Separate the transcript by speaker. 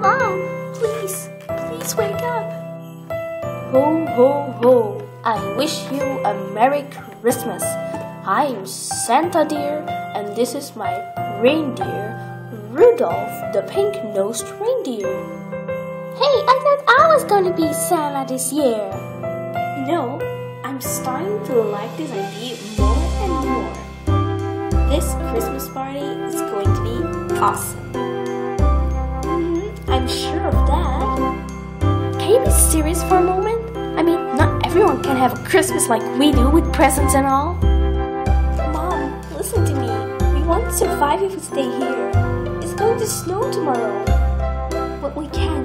Speaker 1: Mom, please, please wake up.
Speaker 2: Ho, ho, ho. I wish you a Merry Christmas. I'm Santa dear, and this is my reindeer, Rudolph the pink-nosed reindeer.
Speaker 1: Hey, I thought I was gonna be Santa this year.
Speaker 2: You know, I'm starting to like this idea more and more. This Christmas party is going to be awesome.
Speaker 1: Of that.
Speaker 2: Can you be serious for a moment? I mean, not everyone can have a Christmas like we do with presents and all.
Speaker 1: Mom, listen to me. We won't survive if we stay here. It's going to snow tomorrow. But we anywhere